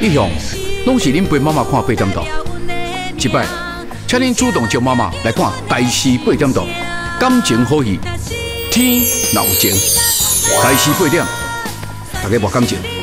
一向拢是恁陪妈妈看八点档。即摆，请恁主动叫妈妈来看《台视八点档》，感情好戏，天闹情，《台视八点》，大家无感情。